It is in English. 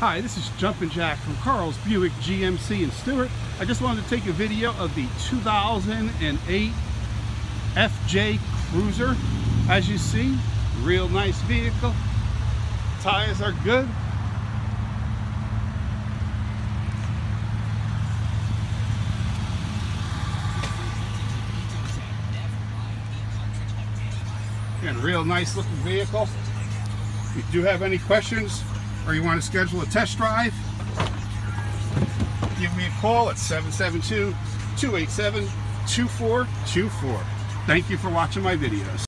Hi, this is Jumpin' Jack from Carl's Buick GMC in Stuart. I just wanted to take a video of the 2008 FJ Cruiser. As you see, real nice vehicle. Tires are good. And real nice looking vehicle. If you do have any questions or you want to schedule a test drive, give me a call at 772-287-2424. Thank you for watching my videos.